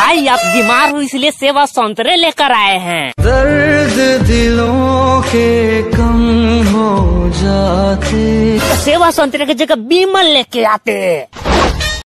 भाई आप बीमार हो इसलिए सेवा संतरे लेकर आए हैं। दर्द दिलों के कम हो जाते। सेवा संतरे की जगह बीमल लेके आते।